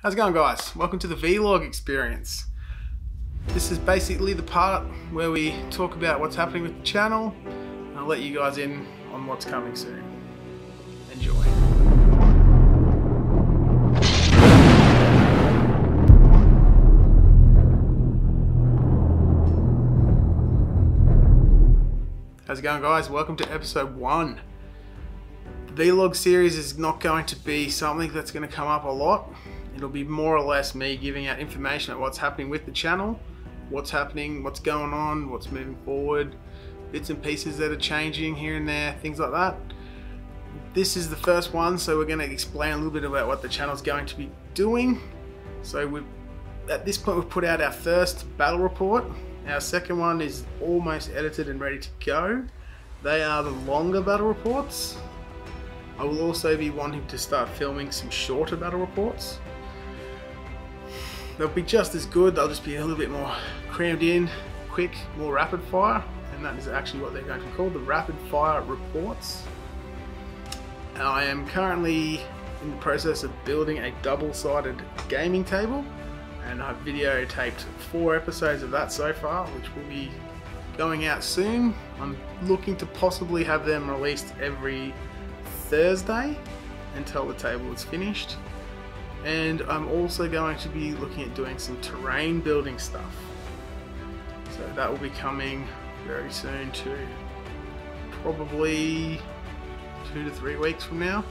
How's it going guys? Welcome to the Vlog experience. This is basically the part where we talk about what's happening with the channel. I'll let you guys in on what's coming soon. Enjoy. How's it going guys? Welcome to episode one. The Vlog series is not going to be something that's going to come up a lot. It'll be more or less me giving out information about what's happening with the channel, what's happening, what's going on, what's moving forward, bits and pieces that are changing here and there, things like that. This is the first one, so we're going to explain a little bit about what the channel's going to be doing. So we at this point we've put out our first battle report our second one is almost edited and ready to go. They are the longer battle reports. I will also be wanting to start filming some shorter battle reports. They'll be just as good, they'll just be a little bit more crammed in, quick, more rapid fire, and that is actually what they're going to be called, the rapid fire reports. I am currently in the process of building a double-sided gaming table and I've videotaped four episodes of that so far, which will be going out soon. I'm looking to possibly have them released every Thursday until the table is finished. And I'm also going to be looking at doing some terrain building stuff. So that will be coming very soon too. Probably two to three weeks from now.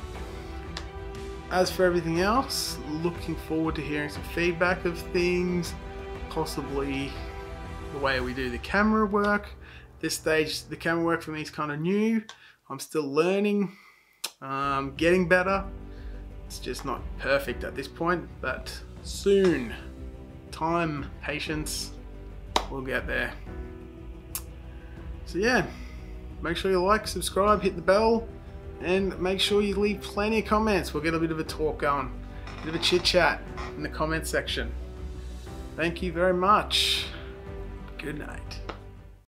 As for everything else, looking forward to hearing some feedback of things, possibly the way we do the camera work. This stage, the camera work for me is kind of new. I'm still learning, um, getting better. It's just not perfect at this point, but soon, time, patience, we'll get there. So yeah, make sure you like, subscribe, hit the bell, and make sure you leave plenty of comments. We'll get a bit of a talk going, a bit of a chit chat in the comment section. Thank you very much. Good night.